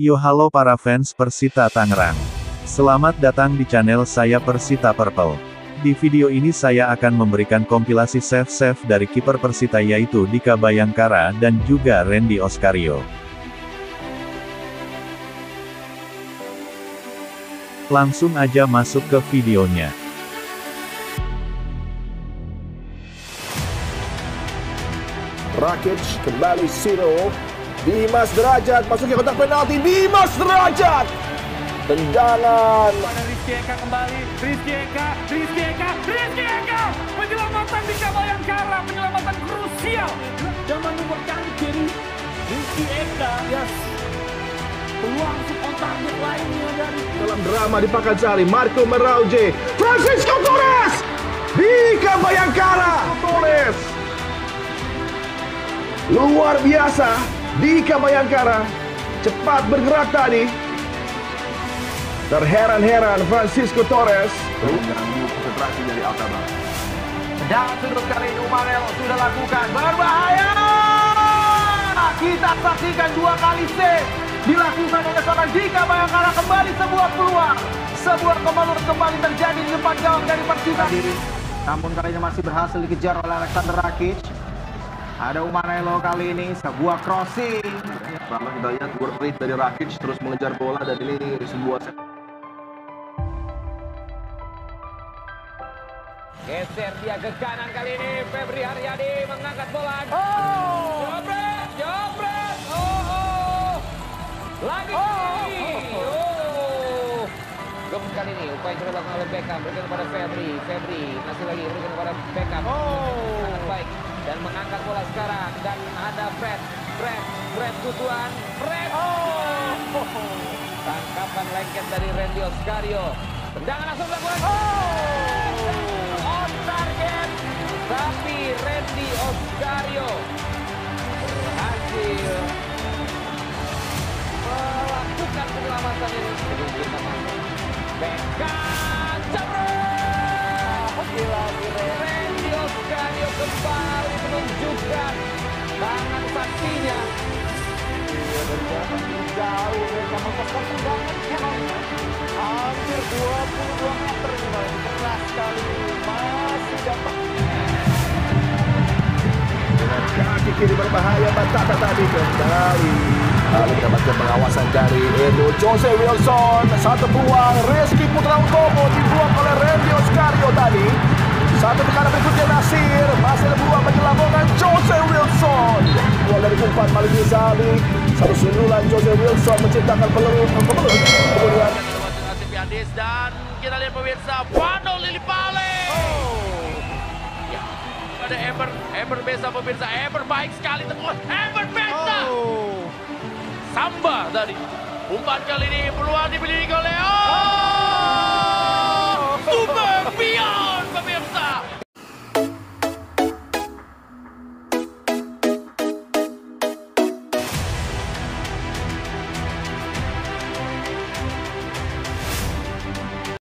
Yo halo para fans Persita Tangerang. Selamat datang di channel saya Persita Purple. Di video ini saya akan memberikan kompilasi save-save dari kiper Persita yaitu Dika Bayangkara dan juga Randy Oscario. Langsung aja masuk ke videonya. Rakic kembali Siro Dimas Derajat masuki kotak penalti Dimas Derajat tendangan Pada Rizky Eka kembali, Rizky Eka, Rizky Eka, Rizky Eka, penyelamatan di Bayangkara, penyelamatan krusial. Dan menemukan kiri. Rizky Eka. Yes. Peluang on target lainnya dari dalam drama di Pakansari Marco Merauje Francisco Torres. Dika Bayangkara Torres. Luar biasa Dika Bayangkara cepat bergerak tadi terheran-heran Francisco Torres mengganggu konsentrasi dari Altaba Dan sudut kali ini Umarel sudah lakukan berbahaya. Kita saksikan dua kali save dilakukan oleh seorang Dika Bayangkara kembali sebuah peluang. Sebuah kemalur kembali terjadi di depan gawang dari Persita. Namun kali ini masih berhasil dikejar oleh Alexander Rakic. Ada Umarelo kali ini sebuah crossing. Pertama kita lihat work rate dari Rakic terus mengejar bola dan ini sebuah Geser dia ke kanan kali ini. Febri Haryadi mengangkat bola. Oh! Jobret! Jobret! Oh! oh. Lagi kali. Oh! Gem kali ini upaya coba dilakukan oleh Beckham berikan kepada Febri. Febri masih lagi berikan kepada Beckham. Oh! Sangat baik dan mengangkat bola sekarang dan ada Fred. Fred, Fred Kutuan, Fred. Oh! Tangkapan lengket dari Randy Oscario. Tendangan langsung dilakukan. Oh! Kembali menunjukkan tangan saksinya. Dari jarak jauh mereka melepaskan tendangan kanannya. Hampir 22 meter ini keras sekali. Masih dapat dengan kaki kiri berbahaya Batata tadi kembali lalu mendapatkan pengawasan dari Edo Jose Wilson satu peluang Reski Putra Utomo dibuang oleh Randy Oscario Satu sundulan Jose Wilson menciptakan peluang kemudian Yandis dan kita lihat pemirsa Wano Lili Pale. Ya, ada Eber, Eber Besa pemirsa, Eber baik sekali tengok, Eber Besa. Samba tadi. Umpan kali ini peluang dimiliki oleh oh,